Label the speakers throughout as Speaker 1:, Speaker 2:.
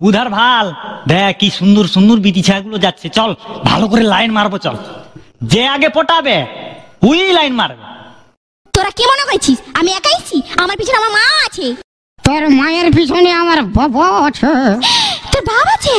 Speaker 1: উধার ভালো। দেখ কি সুন্দর সুন্দর বিটিছাগুলো যাচ্ছে। চল ভালো করে লাইন মারবো চল। যে আগে পটাবে উই লাইন মারবে।
Speaker 2: তোরা কি মনে করছিস? আমি একাইছি আমার পিছনে আমার মা আছে।
Speaker 3: তোর মায়ের পিছনে আমার বাবা আছে।
Speaker 2: তোর বাবা আছে?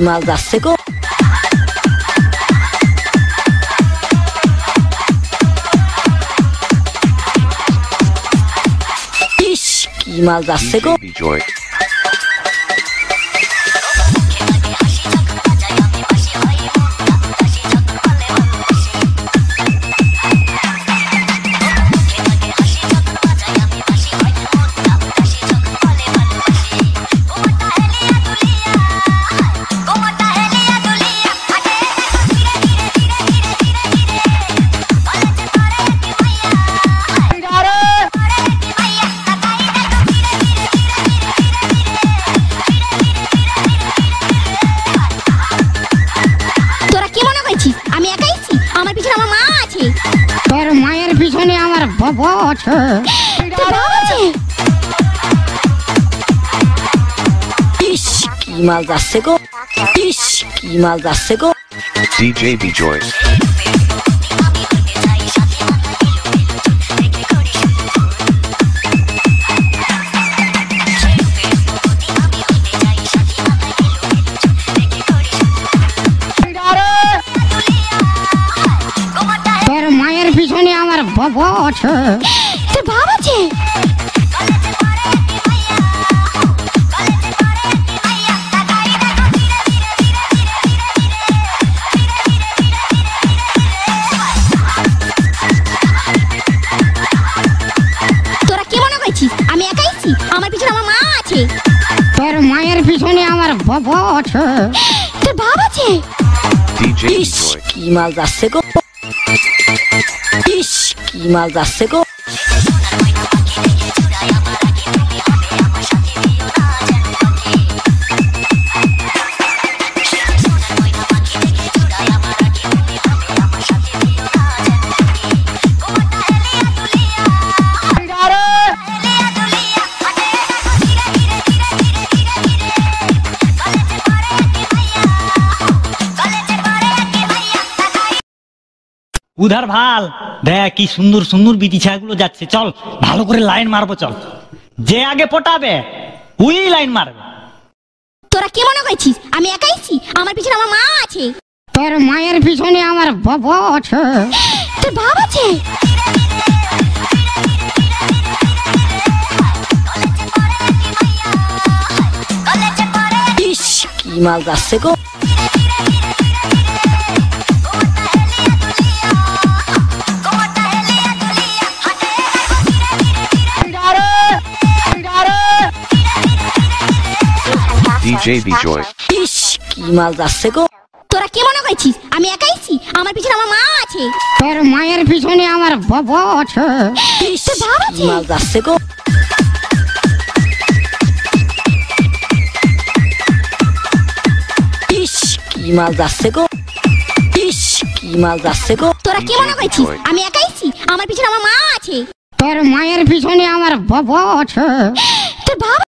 Speaker 4: কি
Speaker 5: মাল যাচ্ছে গো ইস কি মাল যাচ্ছে গো
Speaker 6: Baby Joy.
Speaker 2: তোরা আছে
Speaker 3: তোর মায়ের পিছনে আমার বাবা আছে।
Speaker 5: ইস কি মাল যাচ্ছে গো। ইস কি মাল যাচ্ছে গো।
Speaker 6: DJ B Joy.
Speaker 3: বাবা আছে
Speaker 2: তোর বাপ আছে তোরা কি মনে করছিস আমি একাইছি আমার পিছনে আমার মা আছে
Speaker 3: তোর মায়ের পিছনে আমার বাবা আছে
Speaker 2: তোর বাপ আছে
Speaker 6: DJ
Speaker 5: ইস
Speaker 6: Joy.
Speaker 5: কি মাল যাচ্ছে গো ইস কি
Speaker 1: উধার ভালো। দেখ কি সুন্দর সুন্দর বিটিছাগুলো যাচ্ছে। চল ভালো করে লাইন মারবো চল। যে আগে পটাবে উই লাইন মারবে।
Speaker 2: তোরা কি মনে করছিস? আমি একাইছি আমার পিছনে আমার মা আছে।
Speaker 3: তোর মায়ের পিছনে আমার বাবা আছে।
Speaker 2: তোর বাপ আছে?
Speaker 5: কি মাল যাচ্ছে গো।
Speaker 6: DJ B Joy.
Speaker 5: ইস কি মাল যাচ্ছে গো।
Speaker 2: তোরা কি মনে করছিস? আমি একাইছি আমার পিছনে আমার মা আছে।
Speaker 3: তোর মায়ের পিছনে আমার বাবা আছে।
Speaker 5: ইস
Speaker 2: আছে?
Speaker 5: মাল যাচ্ছে গো। ইস কি মাল যাচ্ছে গো। ইস কি মাল যাচ্ছে গো।
Speaker 2: তোরা কি মনে করছিস? আমি একাইছি আমার পিছনে আমার মা আছে।
Speaker 3: তোর মায়ের পিছনে আমার বাবা আছে।
Speaker 2: তোর বাপ